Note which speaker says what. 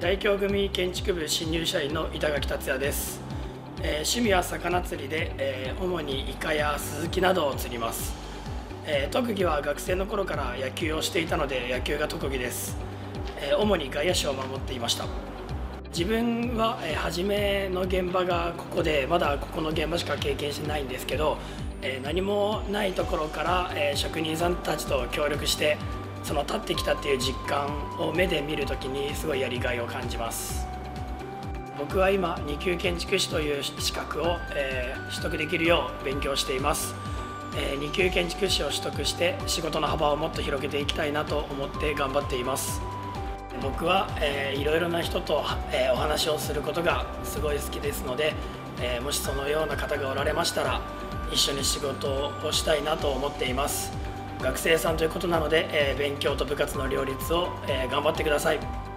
Speaker 1: 大京組建築部新入社員の板垣達也です、えー、趣味は魚釣りで、えー、主にイカやスズキなどを釣ります、えー、特技は学生の頃から野球をしていたので野球が特技です、え主に外野手を守っていました。自分は、え初めの現場がここでまだここの現場しか経験してないんですけど、え何もないところから、え職人さんたちと協力してその立ってきたっていう実感を目で見るときにすごいやりがいを感じます。僕は今2級建築士という資格を、えー、取得できるよう勉強しています、えー、2級建築士を取得して仕事の幅をもっと広げていきたいなと思って頑張っています。僕は、えー、いろいろな人と、えー、お話をすることがすごい好きですので、えー、もしそのような方がおられましたら一緒に仕事をしたいなと思っています。学生さんということなので、えー、勉強と部活の両立を、えー、頑張ってください。